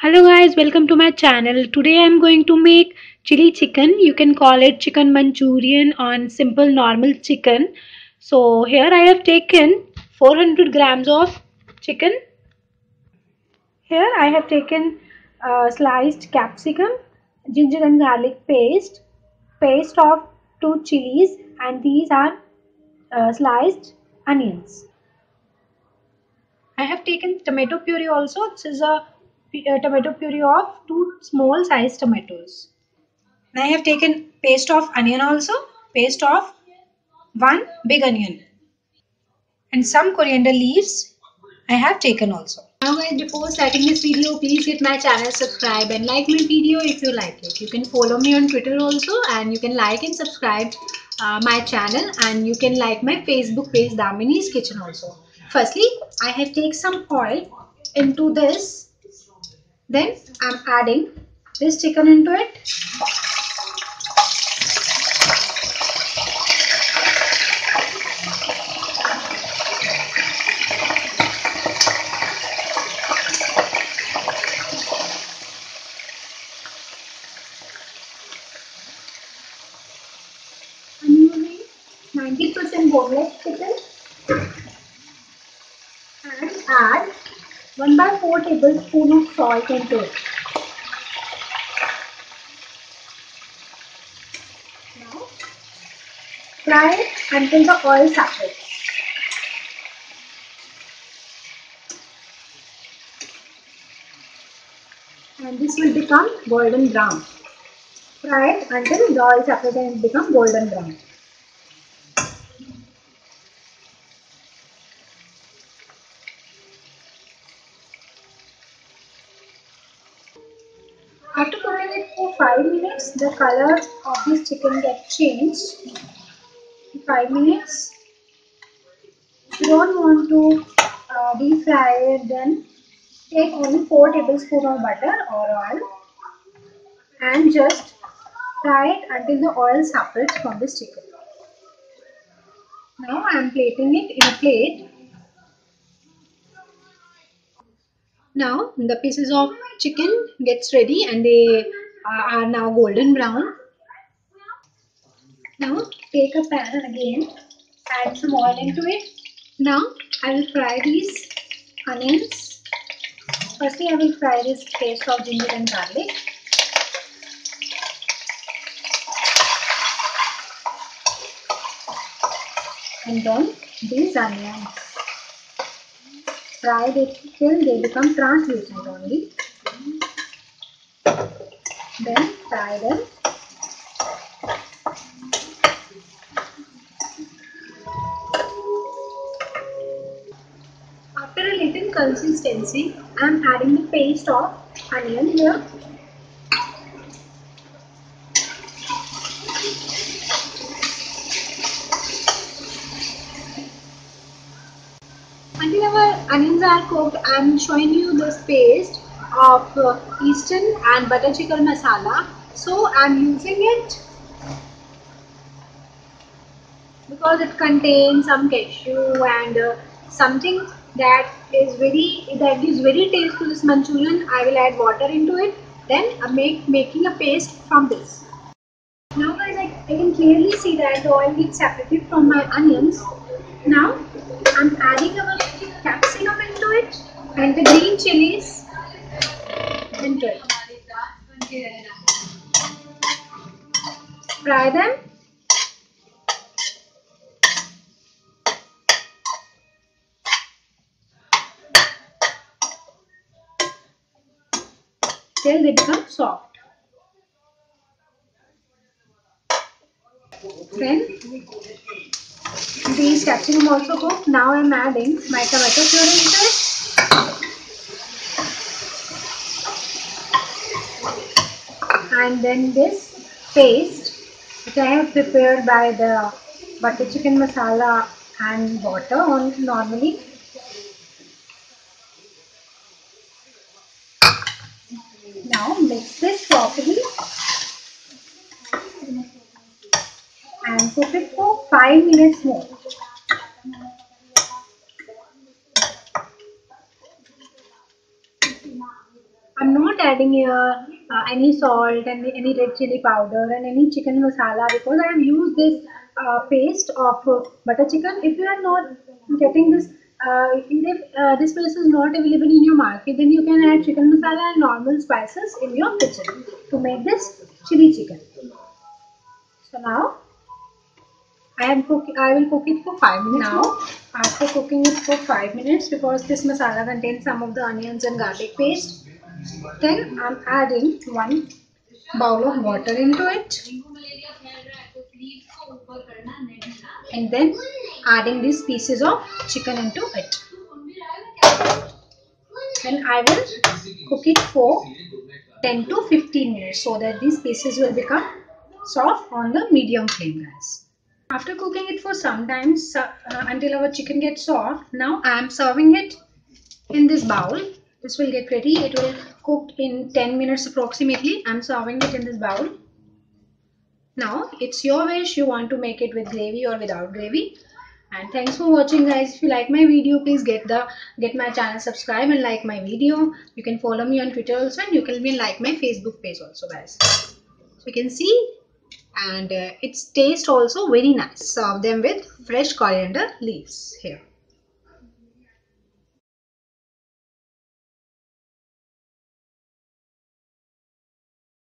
Hello guys, welcome to my channel. Today I'm going to make chili chicken. You can call it chicken manchurian on simple normal chicken. So here I have taken 400 grams of chicken. Here I have taken uh, sliced capsicum, ginger and garlic paste, paste of two chilies and these are uh, sliced onions. I have taken tomato puree also. This is a tomato puree of two small sized tomatoes. And I have taken paste of onion also, paste of one big onion. And some coriander leaves I have taken also. Now guys, before starting this video, please hit my channel, subscribe and like my video if you like it. You can follow me on Twitter also and you can like and subscribe uh, my channel and you can like my Facebook page Damini's Kitchen also. Firstly, I have taken some oil into this then I'm adding this chicken into it. I'm using 90% boneless chicken and add 1 by 4 tablespoon of salt into it. Now fry it until the oil separates. And this will become golden brown. Fry it until the oil separates and become golden brown. After cooking it for 5 minutes, the color of this chicken gets changed. 5 minutes. If you don't want to uh, deep fry it, then take only 4 tablespoons of butter or oil and just fry it until the oil separates from this chicken. Now I am plating it in a plate. Now the pieces of chicken gets ready and they are now golden brown. Now take a pan again, add some oil into it. Now I will fry these onions. Firstly I will fry this paste of ginger and garlic. And then these onions fry it till they become translucent only. Then fry them. After a little consistency, I am adding the paste of onion here. Until our onions are cooked, I am showing you this paste of uh, Eastern and butter chicken masala. So I am using it because it contains some cashew and uh, something that is very that gives very taste to this Manchurian. I will add water into it. Then I make making a paste from this. Now guys, I, I can clearly see that the oil gets separated from my onions. Now I'm adding our capsicum into it and the green chilies into it. Fry them. Till they become soft. Then these capsicum also cooked. Now I'm adding my tomato puree into it. And then this paste which I have prepared by the butter chicken masala and water on normally. Now mix this properly and cook it for 5 minutes more. I'm not adding here uh, any salt and any red chili powder and any chicken masala because I have used this uh, paste of uh, butter chicken. If you are not getting this, uh, if uh, this paste is not available in your market, then you can add chicken masala and normal spices in your kitchen to make this chili chicken. So now I am cooking. I will cook it for five minutes now. After cooking it for five minutes, because this masala contains some of the onions and garlic paste, then I'm adding one bowl of water into it, and then adding these pieces of chicken into it. Then I will cook it for 10 to 15 minutes so that these pieces will become soft on the medium flame guys. After cooking it for some time uh, until our chicken gets soft, now I am serving it in this bowl. This will get ready. It will cook in 10 minutes approximately. I am serving it in this bowl. Now it's your wish you want to make it with gravy or without gravy. And thanks for watching guys. If you like my video, please get the get my channel subscribe and like my video. You can follow me on Twitter also and you can be like my Facebook page also guys. So you can see and uh, its taste also very nice. Serve them with fresh coriander leaves here